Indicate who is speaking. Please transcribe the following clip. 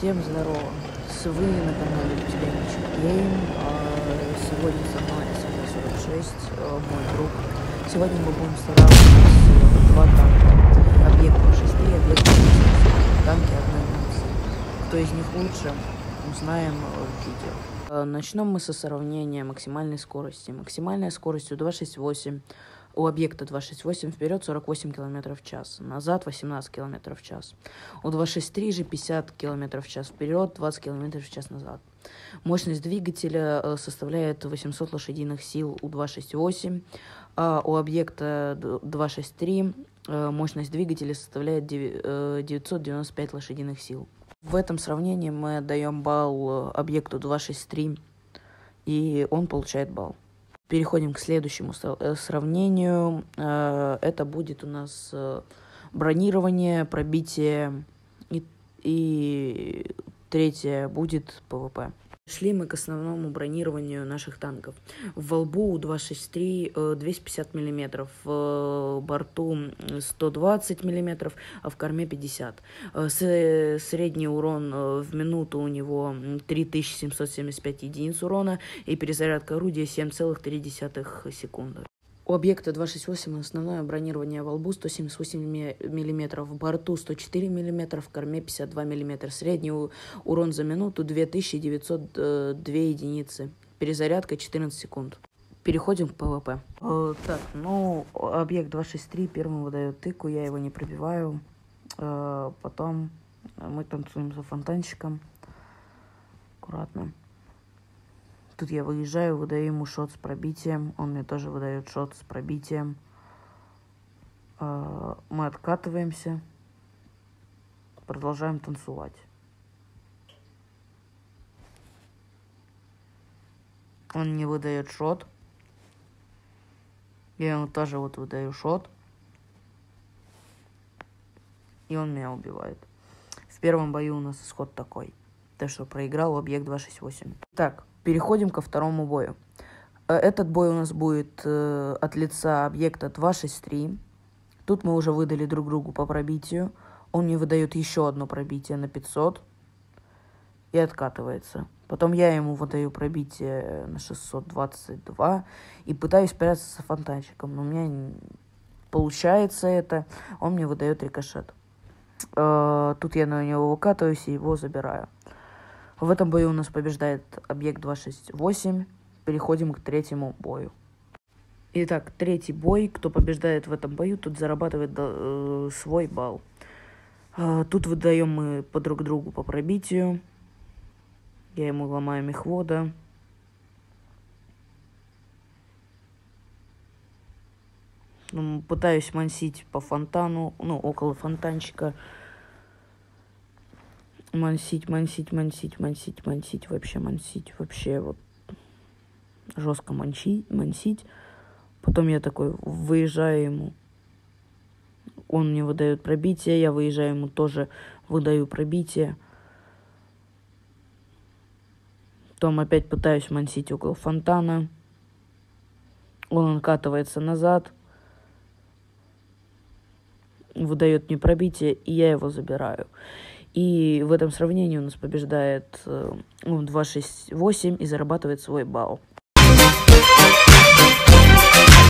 Speaker 1: Всем здорово! С вы на канале Пятидневничек Гейм. А Сегодня со мной СВ-46, мой друг. Сегодня мы будем сравнивать два танка. Объект 6 и объект 6. Танки одной нации. Кто из них лучше, узнаем в видео. А, Начнем мы со сравнения максимальной скорости. Максимальная скорость у 268 у объекта 268 вперед 48 км в час, назад 18 км в час. У 263 же 50 км в час вперед, 20 км в час назад. Мощность двигателя э, составляет 800 лошадиных сил у 268, а у объекта 263 э, мощность двигателя составляет 995 э, лошадиных сил. В этом сравнении мы отдаем балл объекту 263, и он получает балл. Переходим к следующему э, сравнению. Э, это будет у нас э, бронирование, пробитие и, и третье будет ПВП. Шли мы к основному бронированию наших танков. Во лбу 263 250 мм, в борту 120 мм, а в корме 50. Средний урон э, в минуту у него 3775 единиц урона и перезарядка орудия 7,3 секунды. У объекта 268 основное бронирование во лбу 178 мм, в борту 104 мм, в корме 52 мм. Средний урон за минуту 2902 э, единицы. Перезарядка 14 секунд. Переходим к ПВП. Э, так, ну, объект 263 первым выдает тыку, я его не пробиваю. Э, потом мы танцуем за фонтанчиком. Аккуратно. Тут я выезжаю, выдаю ему шот с пробитием. Он мне тоже выдает шот с пробитием. А, мы откатываемся. Продолжаем танцевать. Он не выдает шот. Я ему тоже вот выдаю шот. И он меня убивает. В первом бою у нас исход такой. Так что проиграл объект 268. Так, Переходим ко второму бою. Э, этот бой у нас будет э, от лица объекта 263. Тут мы уже выдали друг другу по пробитию. Он мне выдает еще одно пробитие на 500 и откатывается. Потом я ему выдаю пробитие на 622 и пытаюсь спрятаться со фонтанчиком. Но у меня получается это. Он мне выдает рикошет. Э, тут я на него выкатываюсь и его забираю. В этом бою у нас побеждает объект 268. Переходим к третьему бою. Итак, третий бой. Кто побеждает в этом бою, тот зарабатывает э, свой балл. Э, тут выдаем мы по друг другу по пробитию. Я ему ломаю мехвода. Ну, пытаюсь мансить по фонтану, ну, около фонтанчика. Мансить, мансить, мансить, мансить, мансить, вообще мансить, вообще вот жестко мансить, мансить. Потом я такой выезжаю ему. Он мне выдает пробитие, я выезжаю ему тоже выдаю пробитие. Потом опять пытаюсь мансить около фонтана. Он откатывается назад. Выдает мне пробитие, и я его забираю. И в этом сравнении у нас побеждает 268 э, ну, и зарабатывает свой балл.